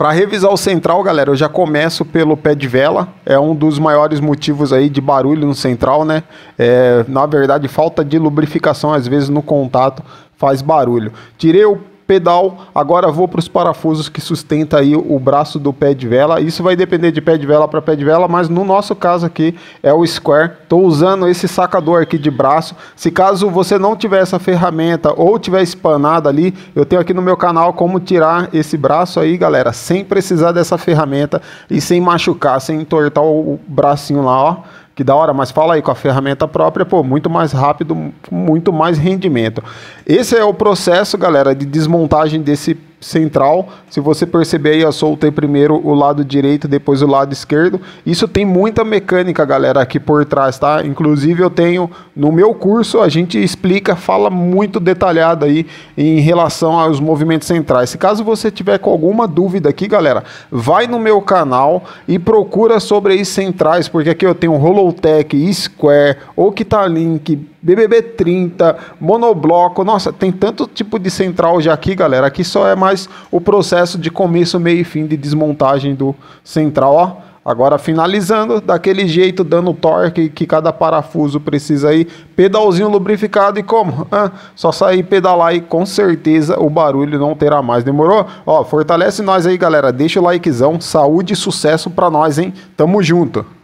Para revisar o central, galera, eu já começo pelo pé de vela. É um dos maiores motivos aí de barulho no central, né? É, na verdade, falta de lubrificação, às vezes no contato faz barulho. Tirei o pedal. Agora vou para os parafusos que sustenta aí o braço do pé de vela. Isso vai depender de pé de vela para pé de vela, mas no nosso caso aqui é o Square. Estou usando esse sacador aqui de braço. Se caso você não tiver essa ferramenta ou tiver espanada ali, eu tenho aqui no meu canal como tirar esse braço aí, galera, sem precisar dessa ferramenta e sem machucar, sem entortar o bracinho lá, ó que da hora, mas fala aí com a ferramenta própria, pô, muito mais rápido, muito mais rendimento. Esse é o processo, galera, de desmontagem desse central. Se você perceber aí, eu soltei primeiro o lado direito, depois o lado esquerdo. Isso tem muita mecânica, galera, aqui por trás, tá? Inclusive eu tenho no meu curso, a gente explica, fala muito detalhado aí em relação aos movimentos centrais. Se caso você tiver com alguma dúvida aqui, galera, vai no meu canal e procura sobre aí centrais, porque aqui eu tenho Holotech, Square, Octalink, BBB 30, monobloco, nossa, tem tanto tipo de central já aqui, galera. Aqui só é mais o processo de começo, meio e fim de desmontagem do central, ó. Agora finalizando, daquele jeito, dando torque que cada parafuso precisa aí, pedalzinho lubrificado e como? Ah, só sair pedalar e com certeza o barulho não terá mais, demorou? Ó, fortalece nós aí galera, deixa o likezão, saúde e sucesso pra nós, hein? Tamo junto!